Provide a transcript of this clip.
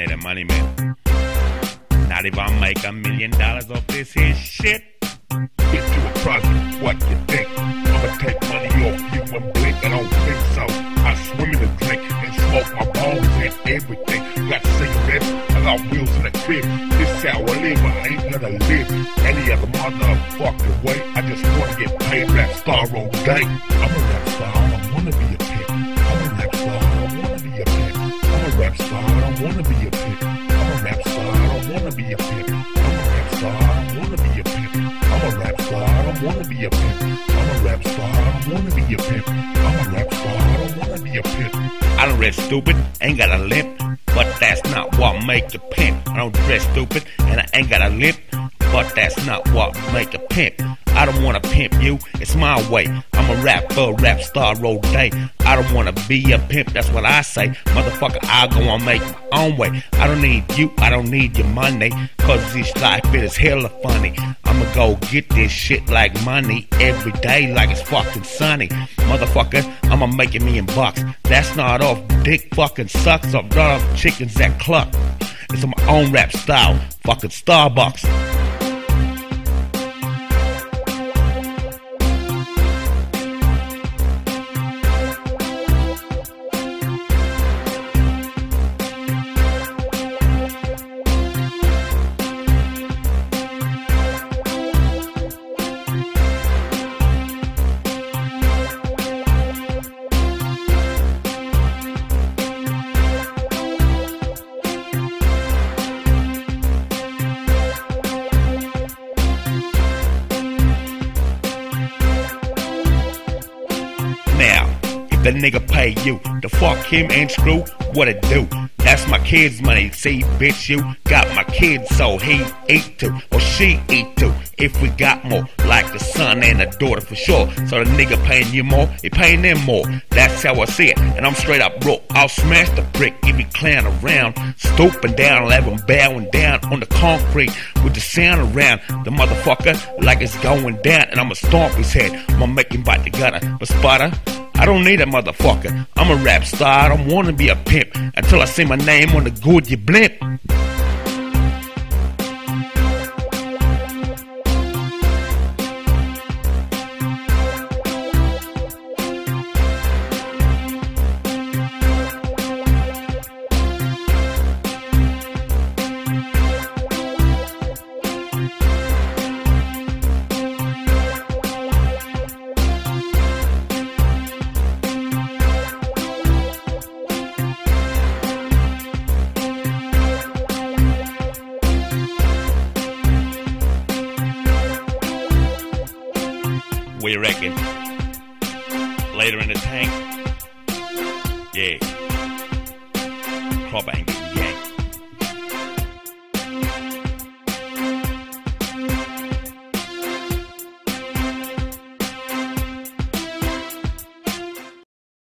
need a money man. Not if I make a million dollars off this here shit. Get to a project, what you think? I'ma take money off you and blink, I don't think so. I swim in the drink and smoke my bones and everything. Got cigarettes, I got wheels in the crib. This how I live, I ain't gonna live any other motherfucking way. I just wanna get paid rap star all day. I'm a rap star, I wanna be a I'm a rap star, I don't wanna be a pimp. I'm a rap star, I don't wanna be a pimp. I'm a rap star, I don't wanna be a pimp. I'm a rap star, I don't wanna be a pimp. I'm a rap star, I don't wanna be a pimp. I'm a rap star, I don't wanna be a pimp. I don't dress stupid, ain't got a limp, but that's not what make a pimp. I don't dress stupid and I ain't got a limp, but that's not what make a pimp. I don't wanna pimp you, it's my way. I'm a rapper, rap star all day. I don't wanna be a pimp, that's what I say. Motherfucker, I'll go and make my own way. I don't need you, I don't need your money. Cause this life it is hella funny. I'ma go get this shit like money every day like it's fucking sunny. Motherfucker, I'ma make me in bucks. That's not off dick fucking sucks. Not off chickens that cluck. It's my own rap style. Fucking Starbucks. The nigga pay you to fuck him and screw, what it do? That's my kid's money. See, bitch, you got my kid, so he eat too, or she eat too. If we got more, like the son and the daughter for sure. So the nigga paying you more, he paying them more. That's how I see it, and I'm straight up broke. I'll smash the brick he clown around, stooping down, him bowing down on the concrete with the sound around the motherfucker like it's going down, and I'ma stomp his head. I'ma make him bite the gutter, but spotter. I don't need a motherfucker. I'm a rap star. I don't wanna be a pimp until I see my name on the Goodyear blimp. You reckon? Later in the tank? Yeah. Krop.